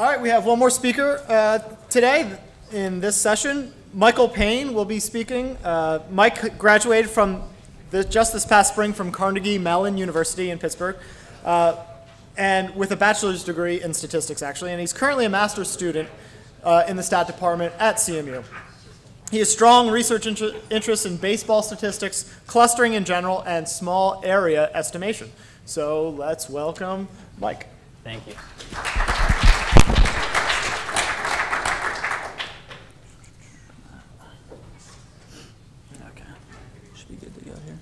All right, we have one more speaker uh, today in this session. Michael Pane will be speaking. Uh, Mike graduated from the, just this past spring from Carnegie Mellon University in Pittsburgh, uh, and with a bachelor's degree in statistics, actually, and he's currently a master's student uh, in the stat department at CMU. He has strong research inter interest in baseball statistics, clustering in general, and small area estimation. So let's welcome Mike. Thank you. Okay, should be good to go here.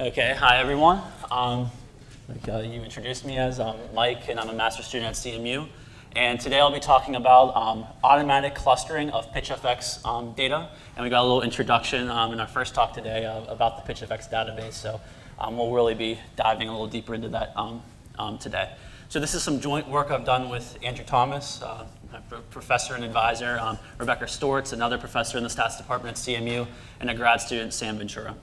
Okay, hi everyone. Um, like uh, you introduced me as um, Mike, and I'm a master's student at CMU. And today I'll be talking about um, automatic clustering of PitchFX um, data. And we got a little introduction um, in our first talk today uh, about the PitchFX database. So um, we'll really be diving a little deeper into that um, today. So this is some joint work I've done with Andrew Thomas, uh, professor and advisor, Rebecca Steorts, another professor in the stats department at CMU, and a grad student, Sam Ventura.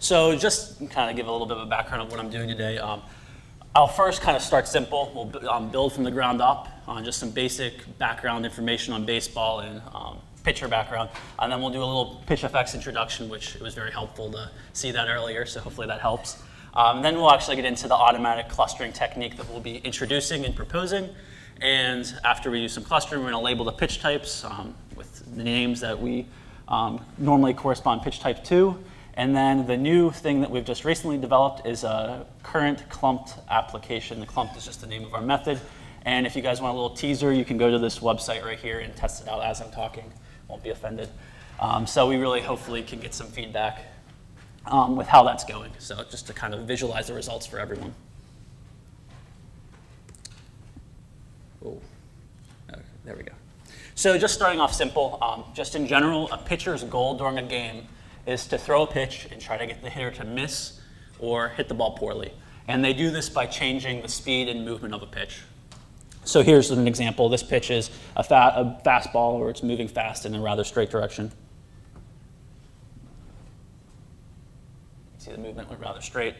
So just kind of give a little bit of a background of what I'm doing today. Um, I'll first kind of start simple. We'll um, build from the ground up on just some basic background information on baseball and um, pitcher background. And then we'll do a little PitchFX introduction, which it was very helpful to see that earlier, so hopefully that helps. Um, then we'll actually get into the automatic clustering technique that we'll be introducing and proposing. And after we do some clustering, we're going to label the pitch types um, with the names that we um, normally correspond pitch type to. And then the new thing that we've just recently developed is a current clumped application. The clumped is just the name of our method. And if you guys want a little teaser, you can go to this website right here and test it out as I'm talking. Won't be offended. Um, so we really hopefully can get some feedback um, with how that's going. So just to kind of visualize the results for everyone. Oh, there we go. So just starting off simple, um, just in general, a pitcher's goal during a game is to throw a pitch and try to get the hitter to miss or hit the ball poorly. And they do this by changing the speed and movement of a pitch. So here's an example. This pitch is a, fa a fastball where it's moving fast in a rather straight direction. See the movement went rather straight.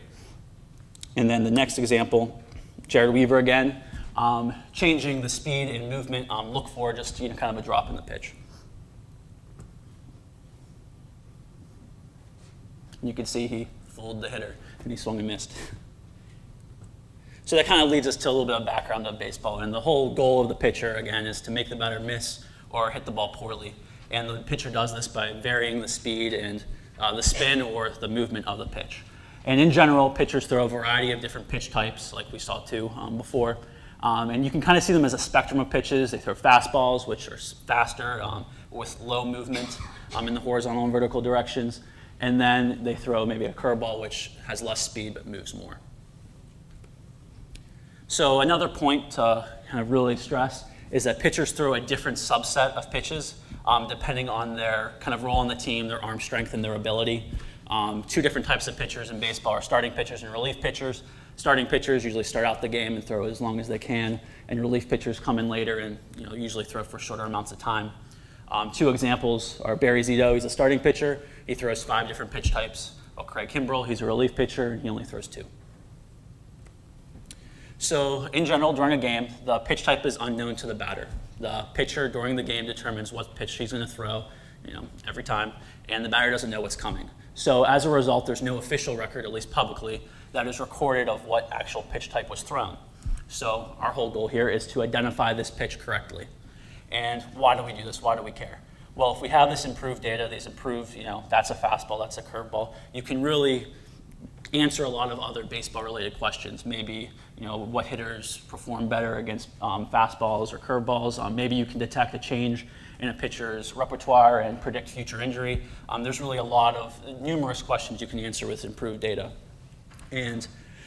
And then the next example, Jered Weaver again, um, changing the speed and movement, um, look for just you know, kind of a drop in the pitch. You can see he fooled the hitter and he swung and missed. So that kind of leads us to a little bit of background of baseball. And the whole goal of the pitcher, again, is to make the batter miss or hit the ball poorly. And the pitcher does this by varying the speed and uh, the spin or the movement of the pitch. And in general, pitchers throw a variety of different pitch types, like we saw too um, before. Um, and you can kind of see them as a spectrum of pitches. They throw fastballs, which are faster um, with low movement um, in the horizontal and vertical directions and then they throw maybe a curveball which has less speed but moves more. So another point to kind of really stress is that pitchers throw a different subset of pitches um, depending on their kind of role on the team, their arm strength, and their ability. Um, two different types of pitchers in baseball are starting pitchers and relief pitchers. Starting pitchers usually start out the game and throw as long as they can, and relief pitchers come in later and you know, usually throw for shorter amounts of time. Um, two examples are Barry Zito, he's a starting pitcher. He throws five different pitch types. Well, Craig Kimbrel, he's a relief pitcher, he only throws two. So in general, during a game, the pitch type is unknown to the batter. The pitcher during the game determines what pitch he's going to throw you know, every time, and the batter doesn't know what's coming. So as a result, there's no official record, at least publicly, that is recorded of what actual pitch type was thrown. So our whole goal here is to identify this pitch correctly. And why do we do this? Why do we care? Well, if we have this improved data, these improved, you know, that's a fastball, that's a curveball, you can really answer a lot of other baseball-related questions. Maybe, you know, what hitters perform better against um, fastballs or curveballs. Um, maybe you can detect a change in a pitcher's repertoire and predict future injury. Um, there's really a lot of numerous questions you can answer with improved data. And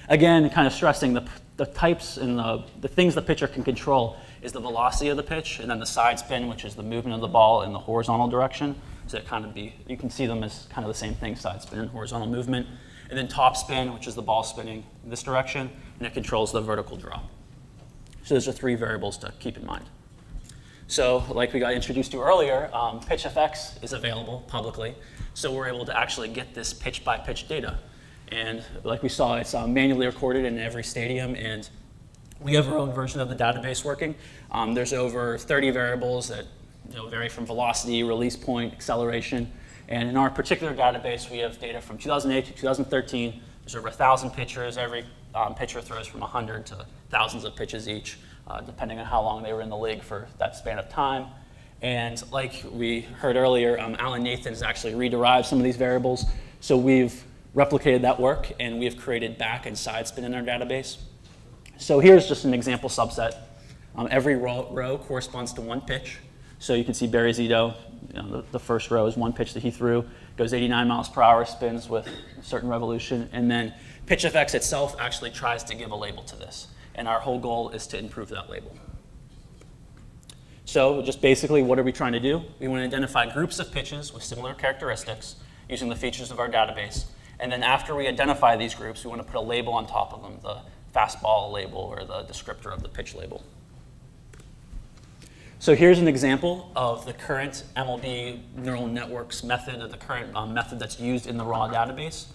again, kind of stressing the, the types and the, the things the pitcher can control is the velocity of the pitch, and then the side spin, which is the movement of the ball in the horizontal direction. So it kind of be, you can see them as kind of the same thing, side spin horizontal movement. And then top spin, which is the ball spinning in this direction, and it controls the vertical drop. So those are three variables to keep in mind. So like we got introduced to earlier, um, PitchFX is available publicly. So we're able to actually get this pitch by pitch data. And like we saw, it's uh, manually recorded in every stadium, and we have our own version of the database working. Um, there's over 30 variables that you know, vary from velocity, release point, acceleration. And in our particular database, we have data from 2008 to 2013. There's over 1,000 pitchers. Every um, pitcher throws from 100 to thousands of pitches each, uh, depending on how long they were in the league for that span of time. And like we heard earlier, um, Alan Nathan's actually rederived some of these variables. So we've replicated that work, and we have created back and side spin in our database. So here's just an example subset. Um, every row, row, corresponds to one pitch. So you can see Barry Zito, you know, the, the, first row is one pitch that he threw, goes 89 miles per hour, spins with a certain revolution, and then PitchFX itself actually tries to give a label to this. And our whole goal is to improve that label. So just basically, what are we trying to do? We want to identify groups of pitches with similar characteristics using the features of our database. And then after we identify these groups, we want to put a label on top of them, the fastball label or the descriptor of the pitch label. So here's an example of the current MLB neural networks method, or the current um, method that's used in the raw database.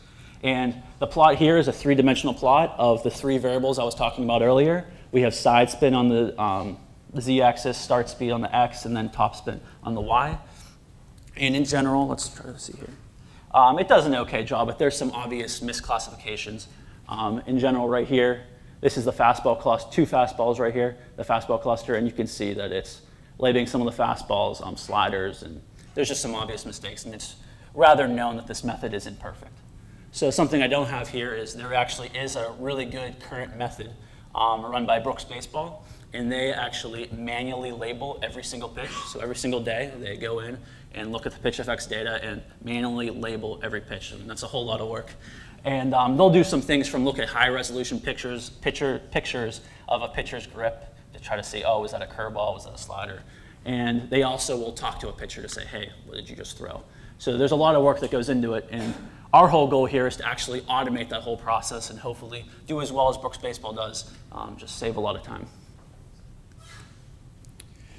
And the plot here is a three-dimensional plot of the three variables I was talking about earlier. We have side spin on the um, z-axis, start speed on the x, and then top spin on the y. And in general, let's try to see here. Um, it does an okay job, but there's some obvious misclassifications. Um, in general, right here, this is the fastball cluster, two fastballs right here, the fastball cluster, and you can see that it's labeling some of the fastballs um, sliders, and there's just some obvious mistakes, and it's rather known that this method is imperfect. So something I don't have here is there actually is a really good current method um, run by Brooks Baseball and they actually manually label every single pitch. So every single day, they go in and look at the PitchFX data and manually label every pitch, and that's a whole lot of work. And um, they'll do some things from look at high resolution pictures, picture, pictures of a pitcher's grip to try to see, oh, was that a curveball, was that a slider? And they also will talk to a pitcher to say, hey, what did you just throw? So there's a lot of work that goes into it, and our whole goal here is to actually automate that whole process and hopefully do as well as Brooks Baseball does, um, just save a lot of time.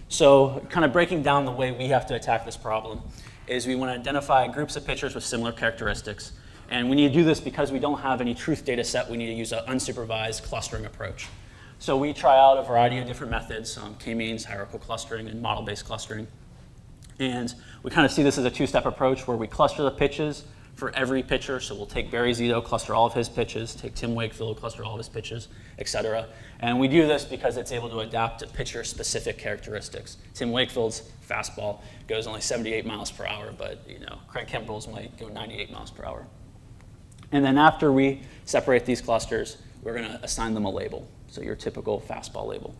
So kind of breaking down the way we have to attack this problem is we want to identify groups of pitchers with similar characteristics. And we need to do this because we don't have any truth data set. We need to use an unsupervised clustering approach. So we try out a variety of different methods, um, k-means, hierarchical clustering, and model-based clustering. And we kind of see this as a two-step approach where we cluster the pitches for every pitcher. So we'll take Barry Zito, cluster all of his pitches, take Tim Wakefield, cluster all of his pitches, et cetera. And we do this because it's able to adapt to pitcher-specific characteristics. Tim Wakefield's fastball goes only 78 miles per hour, but you know Craig Kimbrel's might go 98 miles per hour. And then after we separate these clusters, we're going to assign them a label. So your typical fastball label.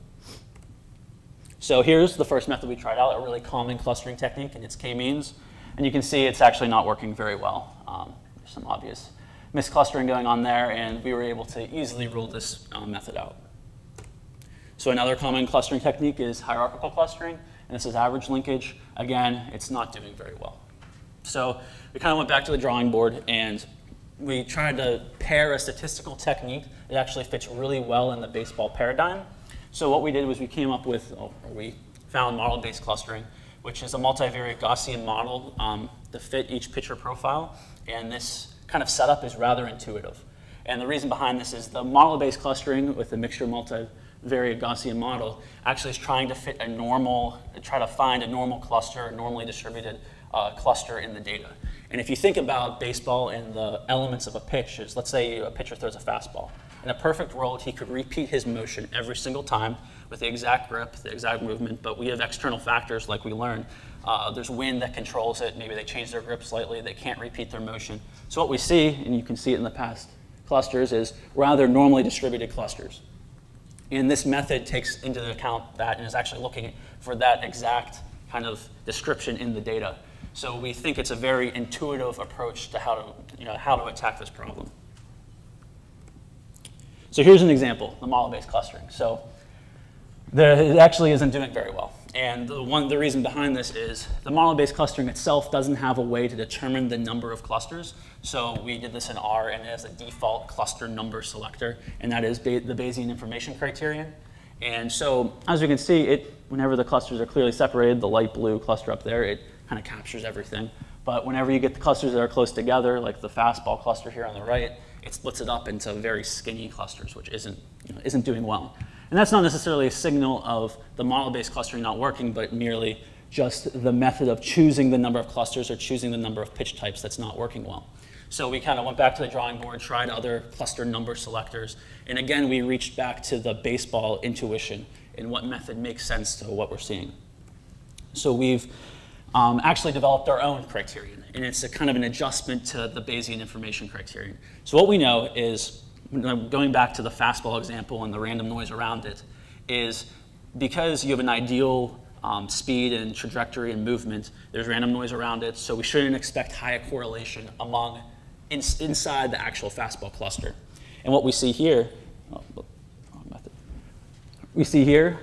So here's the first method we tried out, a really common clustering technique, and it's k-means. And you can see it's actually not working very well. Um, there's some obvious misclustering going on there, and we were able to easily rule this um, method out. So another common clustering technique is hierarchical clustering, and this is average linkage. Again, it's not doing very well. So we kind of went back to the drawing board, and we tried to pair a statistical technique that actually fits really well in the baseball paradigm. So what we did was we came up with, or we found model-based clustering, which is a multivariate Gaussian model um, to fit each pitcher profile. And this kind of setup is rather intuitive. And the reason behind this is the model-based clustering with the mixture multivariate Gaussian model actually is trying to fit a normal, try to find a normal cluster, normally distributed uh, cluster in the data. And if you think about baseball and the elements of a pitch, is let's say a pitcher throws a fastball. In a perfect world, he could repeat his motion every single time with the exact grip, the exact movement, but we have external factors like we learned. Uh, there's wind that controls it. Maybe they change their grip slightly. They can't repeat their motion. So what we see, and you can see it in the past clusters, is rather normally distributed clusters. And this method takes into account that and is actually looking for that exact kind of description in the data. So we think it's a very intuitive approach to how to, you know, how to attack this problem. So here's an example, the model-based clustering. So the, it actually isn't doing very well. And the, one, the reason behind this is the model-based clustering itself doesn't have a way to determine the number of clusters. So we did this in R, and it has a default cluster number selector, and that is ba the Bayesian information criterion. And so as you can see, it, whenever the clusters are clearly separated, the light blue cluster up there, it kind of captures everything. But whenever you get the clusters that are close together, like the fastball cluster here on the right, it splits it up into very skinny clusters, which isn't, you know, isn't doing well. And that's not necessarily a signal of the model-based clustering not working, but merely just the method of choosing the number of clusters or choosing the number of pitch types that's not working well. So we kind of went back to the drawing board, tried other cluster number selectors, and again, we reached back to the baseball intuition and what method makes sense to what we're seeing. So we've um, actually developed our own criterion, and it's a kind of an adjustment to the Bayesian information criterion. So what we know is, going back to the fastball example and the random noise around it, is because you have an ideal um, speed and trajectory and movement, there's random noise around it, so we shouldn't expect high correlation among in, inside the actual fastball cluster. And what we see here, oh, we see here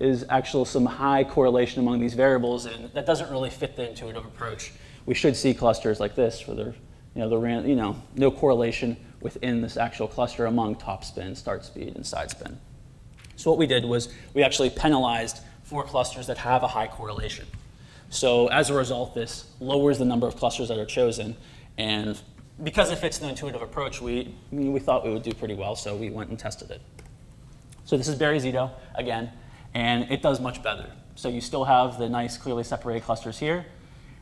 is actually some high correlation among these variables, and that doesn't really fit the intuitive approach. We should see clusters like this where there, you know, the ran, you know, no correlation within this actual cluster among top spin, start speed, and side spin. So what we did was we actually penalized for clusters that have a high correlation. So as a result, this lowers the number of clusters that are chosen, and because it fits the intuitive approach, we, we thought we would do pretty well, so we went and tested it. So this is Barry Zito, again and it does much better. So you still have the nice clearly separated clusters here,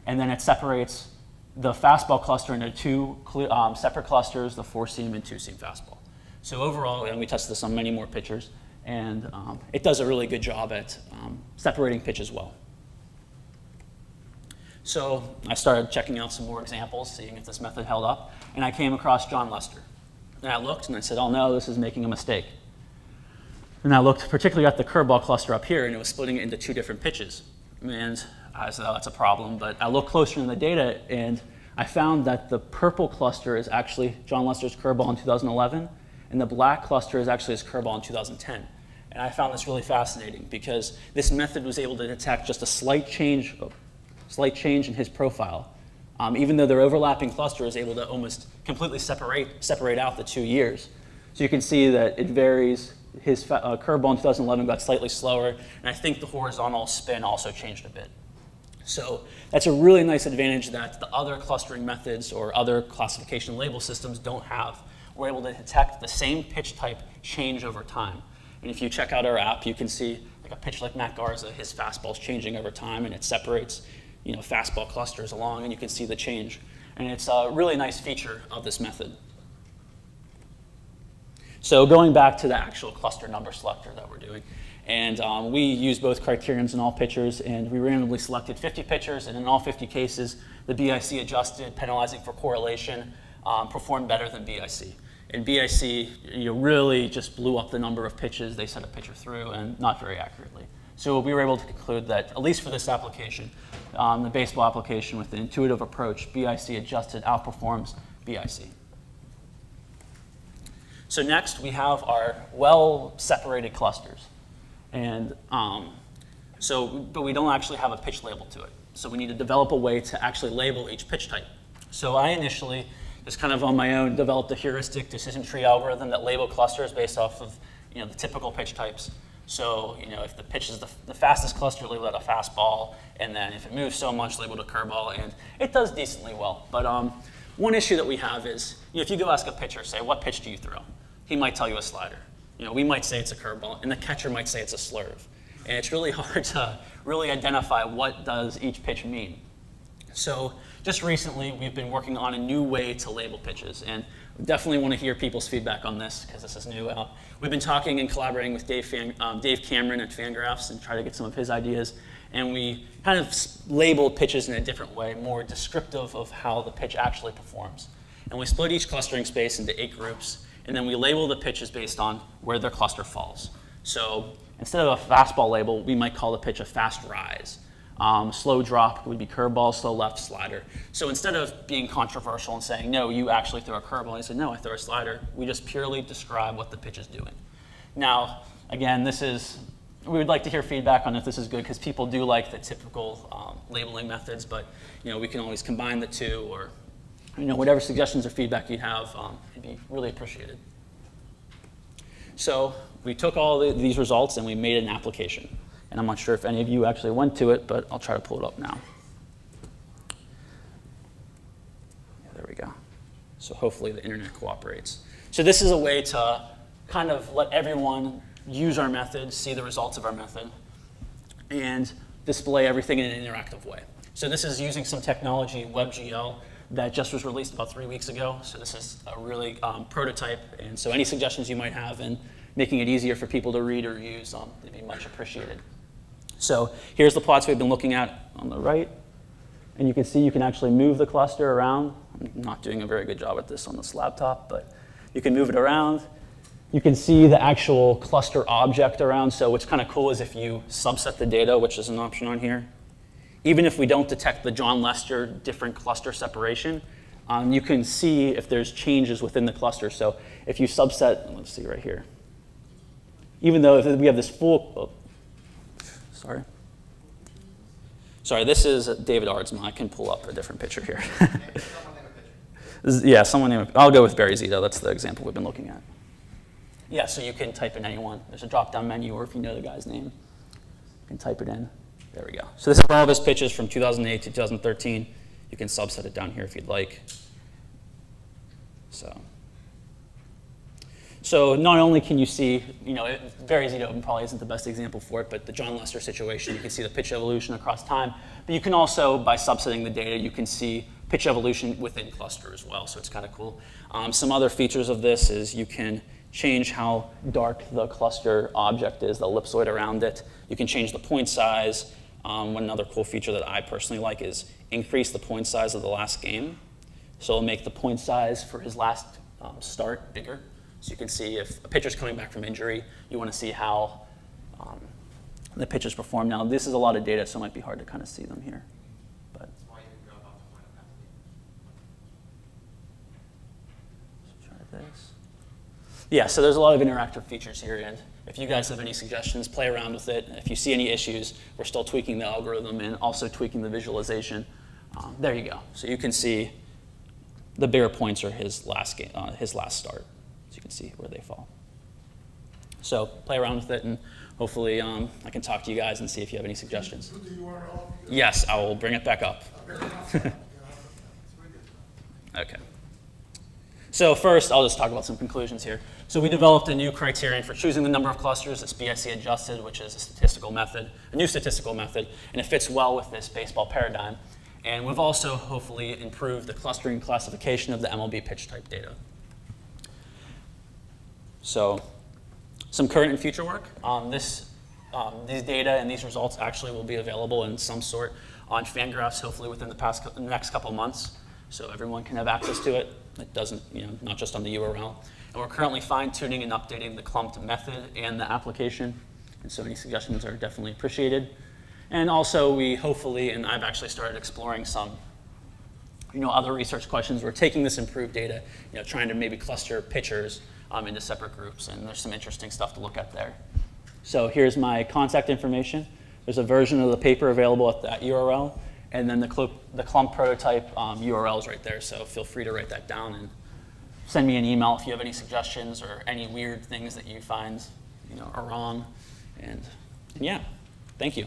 and then it separates the fastball cluster into two um, separate clusters, the four-seam and two-seam fastball. So overall, and we tested this on many more pitchers, and um, it does a really good job at um, separating pitches well. So I started checking out some more examples, seeing if this method held up, and I came across Jon Lester. And I looked and I said, oh no, this is making a mistake. And I looked particularly at the curveball cluster up here, and it was splitting it into two different pitches. And I said, oh, that's a problem. But I looked closer in the data, and I found that the purple cluster is actually Jon Lester's curveball in 2011, and the black cluster is actually his curveball in 2010. And I found this really fascinating because this method was able to detect just a slight change, slight change in his profile. Um, even though their overlapping cluster is able to almost completely separate, separate out the two years. So you can see that it varies his uh, curveball in 2011 got slightly slower, and I think the horizontal spin also changed a bit. So that's a really nice advantage that the other clustering methods or other classification label systems don't have. We're able to detect the same pitch type change over time. And if you check out our app, you can see like a pitch like Matt Garza, his fastball is changing over time, and it separates you know, fastball clusters along, and you can see the change. And it's a really nice feature of this method. So going back to the actual cluster number selector that we're doing, and um, we use both criterions in all pitchers, and we randomly selected 50 pitchers, and in all 50 cases, the BIC adjusted, penalizing for correlation, um, performed better than BIC. And BIC you know, really just blew up the number of pitches they sent a pitcher through, and not very accurately. So we were able to conclude that, at least for this application, um, the baseball application with the intuitive approach, BIC adjusted outperforms BIC. So next we have our well-separated clusters. And um, so, but we don't actually have a pitch label to it. So we need to develop a way to actually label each pitch type. So I initially, just kind of on my own, developed a heuristic decision tree algorithm that label clusters based off of you know, the typical pitch types. So, you know, if the pitch is the, the fastest cluster, label it a fastball, and then if it moves so much, label it a curveball, and it does decently well. But um, one issue that we have is, you know, if you go ask a pitcher, say, what pitch do you throw? he might tell you a slider. You know, we might say it's a curveball, and the catcher might say it's a slurve. And it's really hard to really identify what does each pitch mean. So just recently, we've been working on a new way to label pitches, and definitely want to hear people's feedback on this because this is new. Uh, we've been talking and collaborating with Dave, Fan, um, Dave Cameron at Fangraphs and try to get some of his ideas. And we kind of labeled pitches in a different way, more descriptive of how the pitch actually performs. And we split each clustering space into eight groups and then we label the pitches based on where their cluster falls. So instead of a fastball label, we might call the pitch a fast rise. Um, slow drop would be curveball, slow left slider. So instead of being controversial and saying, no, you actually throw a curveball, I said, no, I throw a slider, we just purely describe what the pitch is doing. Now, again, this is, we would like to hear feedback on if this is good because people do like the typical um, labeling methods, but you know, we can always combine the two or you know, whatever suggestions or feedback you have, um, it'd be really appreciated. So we took all the, these results and we made an application. And I'm not sure if any of you actually went to it, but I'll try to pull it up now. Yeah, there we go. So hopefully the internet cooperates. So this is a way to kind of let everyone use our method, see the results of our method, and display everything in an interactive way. So this is using some technology, WebGL, that just was released about three weeks ago. So this is a really um, prototype. And so any suggestions you might have in making it easier for people to read or use, um, they'd be much appreciated. So here's the plots we've been looking at on the right. And you can see you can actually move the cluster around. I'm not doing a very good job at this on this laptop, but you can move it around. You can see the actual cluster object around. So what's kind of cool is if you subset the data, which is an option on here, even if we don't detect the Jon Lester different cluster separation, um, you can see if there's changes within the cluster. So if you subset, let's see right here. Even though if we have this full, oh, sorry. Sorry, this is David Aardsma. I can pull up a different picture here. yeah, someone named, I'll go with Barry Zito. That's the example we've been looking at. Yeah, so you can type in anyone. There's a drop-down menu, or if you know the guy's name, you can type it in. There we go. So this is all of his pitches from 2008 to 2013. You can subset it down here if you'd like. So, so not only can you see, you know, it, Barry Zito probably isn't the best example for it, but the Jon Lester situation, you can see the pitch evolution across time. But you can also, by subsetting the data, you can see pitch evolution within cluster as well. So it's kind of cool. Um, some other features of this is you can change how dark the cluster object is, the ellipsoid around it. You can change the point size. Um, one another cool feature that I personally like is increase the point size of the last game. So it'll make the point size for his last um, start bigger. So you can see if a pitcher's coming back from injury, you want to see how um, the pitchers perform. Now, this is a lot of data, so it might be hard to kind of see them here. But try this. Yeah, so there's a lot of interactive features here, and if you guys have any suggestions, play around with it. If you see any issues, we're still tweaking the algorithm and also tweaking the visualization. Um, there you go. So you can see the bigger points are his last game, uh, his last start. So you can see where they fall. So play around with it, and hopefully um, I can talk to you guys and see if you have any suggestions. Yes, I will bring it back up. okay. So first, I'll just talk about some conclusions here. So we developed a new criterion for choosing the number of clusters. It's BIC adjusted, which is a statistical method, a new statistical method, and it fits well with this baseball paradigm. And we've also hopefully improved the clustering classification of the MLB pitch type data. So some current and future work. Um, this, um, these data and these results actually will be available in some sort on Fangraphs hopefully within the, past, the next couple months so everyone can have access to it. It doesn't, you know, not just on the URL. And we're currently fine-tuning and updating the clumped method and the application. And so any suggestions are definitely appreciated. And also we hopefully, and I've actually started exploring some you know, other research questions. We're taking this improved data, you know, trying to maybe cluster pitchers um, into separate groups, and there's some interesting stuff to look at there. So here's my contact information. There's a version of the paper available at that URL, and then the, cl the clump prototype um, URL is right there, so feel free to write that down and send me an email if you have any suggestions or any weird things that you find you know, are wrong. And, and yeah, thank you.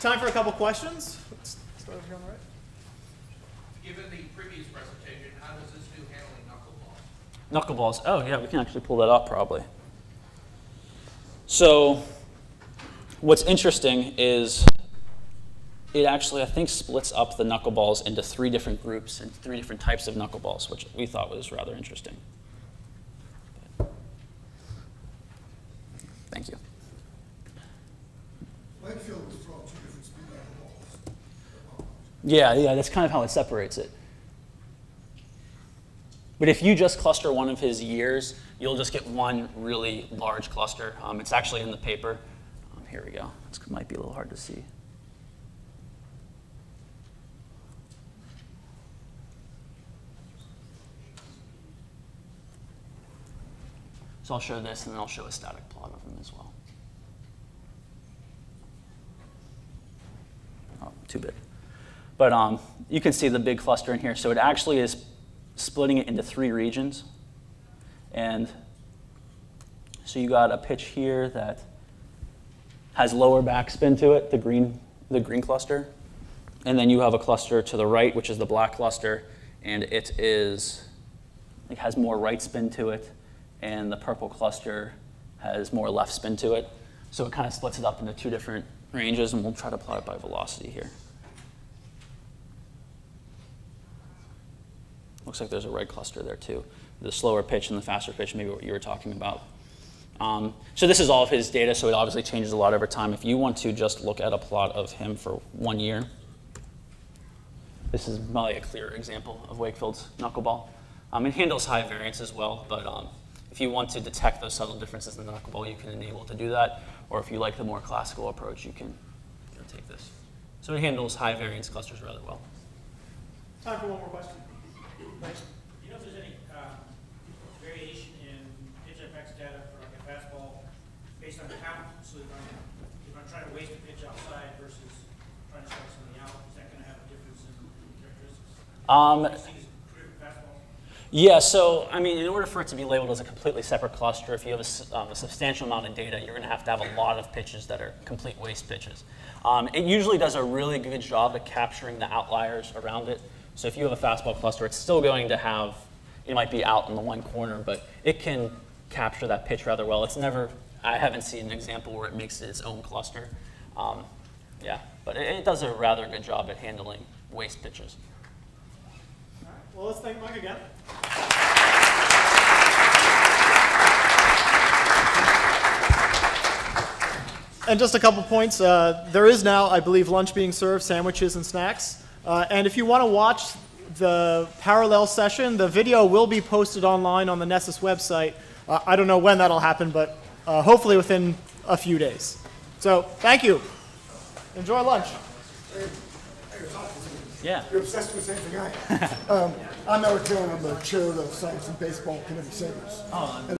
Time for a couple questions. Let's start over here on the right. Given the previous presentation, how does this do handling knuckleballs? Knuckleballs. Oh, yeah, we can actually pull that up probably. So, what's interesting is it actually, I think, splits up the knuckleballs into three different groups and three different types of knuckleballs, which we thought was rather interesting. Thank you. Langfield was throwing two different speed knuckleballs. Yeah, yeah, that's kind of how it separates it. But if you just cluster one of his years, you'll just get one really large cluster. Um, it's actually in the paper. Um, here we go. This might be a little hard to see. So I'll show this, and then I'll show a static plot of them as well. Oh, too big. But um, you can see the big cluster in here. So it actually is splitting it into three regions. And so you got a pitch here that has lower backspin to it, the green the green cluster. And then you have a cluster to the right, which is the black cluster, and it is, it has more right spin to it, and the purple cluster has more left spin to it. So it kind of splits it up into two different ranges, and we'll try to plot it by velocity here. Looks like there's a red cluster there too. The slower pitch and the faster pitch, maybe what you were talking about. Um, so this is all of his data, so it obviously changes a lot over time. If you want to just look at a plot of him for one year, this is probably a clearer example of Wakefield's knuckleball. Um, it handles high variance as well, but um, if you want to detect those subtle differences in the knuckleball, you can enable to do that. Or if you like the more classical approach, you can you know, take this. So it handles high variance clusters rather well. Time for one more question. Do you know if there's any um, variation in pitch FX data for like a fastball based on the count? So if I'm, if I'm trying to waste a pitch outside versus trying to strike something out, is that going to have a difference in characteristics? Um, I see these two different fastballs. Yeah, so I mean, in order for it to be labeled as a completely separate cluster, if you have a, um, a substantial amount of data, you're going to have to have a lot of pitches that are complete waste pitches. Um, it usually does a really good job at capturing the outliers around it. So if you have a fastball cluster, it's still going to have, it might be out in the one corner, but it can capture that pitch rather well. It's never, I haven't seen an example where it makes it its own cluster. Um, yeah, but it, it does a rather good job at handling waste pitches. All right. Well, let's thank Mike again. And just a couple points. Uh, there is now, I believe, lunch being served, sandwiches and snacks. Uh, and if you want to watch the parallel session, the video will be posted online on the NESSIS website. Uh, I don't know when that'll happen, but uh, hopefully within a few days. So thank you. Enjoy lunch. Yeah. You're obsessed with the same thing I am. Um, I'm Eric Dillon, I'm the chair of the Science and Baseball Committee SABR.